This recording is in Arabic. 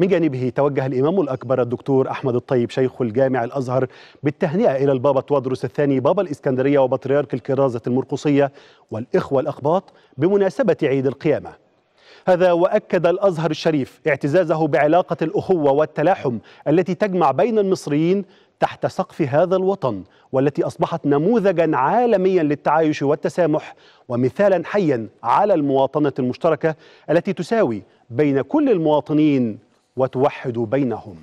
من جانبه توجه الإمام الأكبر الدكتور أحمد الطيب شيخ الجامع الأزهر بالتهنئة إلى البابا توادرس الثاني بابا الإسكندرية وبطريرك الكرازة المرقصية والإخوة الأقباط بمناسبة عيد القيامة. هذا وأكد الأزهر الشريف اعتزازه بعلاقة الأخوة والتلاحم التي تجمع بين المصريين تحت سقف هذا الوطن والتي أصبحت نموذجا عالميا للتعايش والتسامح ومثالا حيا على المواطنة المشتركة التي تساوي بين كل المواطنين وتوحد بينهم.